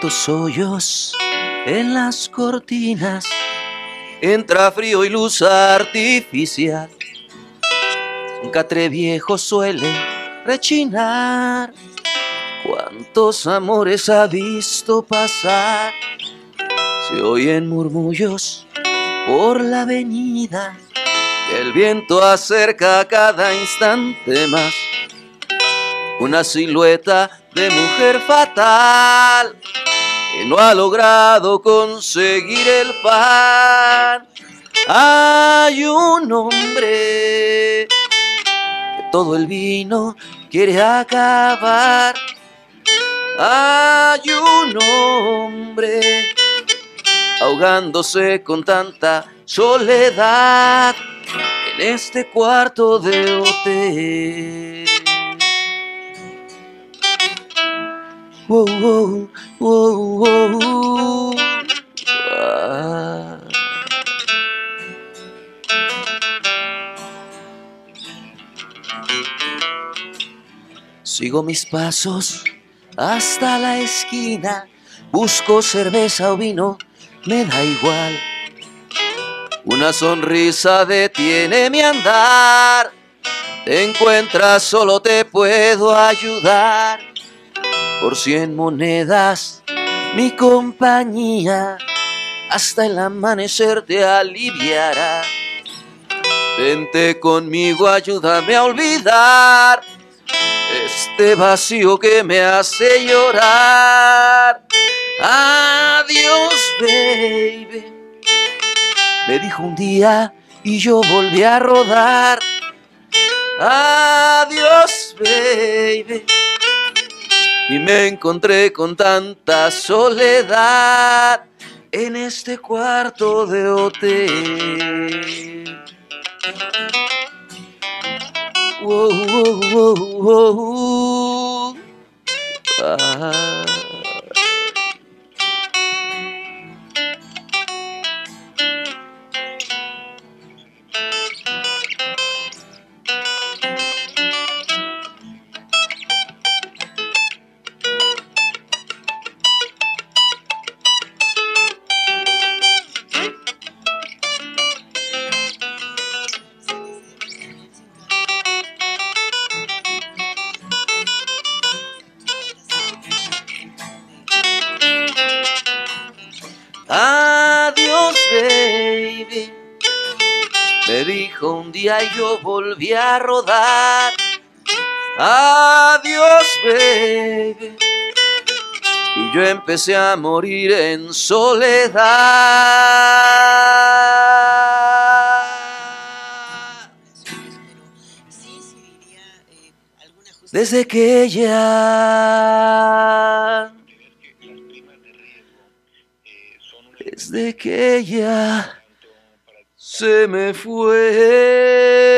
Cuántos hoyos en las cortinas, entra frío y luz artificial. Un catre viejo suele rechinar. Cuántos amores ha visto pasar. Se oyen murmullos por la avenida. El viento acerca cada instante más. Una silueta de mujer fatal que no ha logrado conseguir el pan. Hay un hombre que todo el vino quiere acabar. Hay un hombre ahogándose con tanta soledad en este cuarto de hotel. Wow, wow, wow, wow. Sigo mis pasos hasta la esquina, busco cerveza o vino, me da igual. Una sonrisa detiene mi andar, te encuentras, solo te puedo ayudar. Por cien monedas, mi compañía, hasta el amanecer te aliviará. Vente conmigo, ayúdame a olvidar este vacío que me hace llorar. Adiós, baby. Me dijo un día y yo volví a rodar. Adiós, baby. Y me encontré con tanta soledad en este cuarto de hotel. 啊 Adiós, baby. Me dijo un día y yo volví a rodar. Adiós, baby. Y yo empecé a morir en soledad. Desde que ella desde que ella se me fue.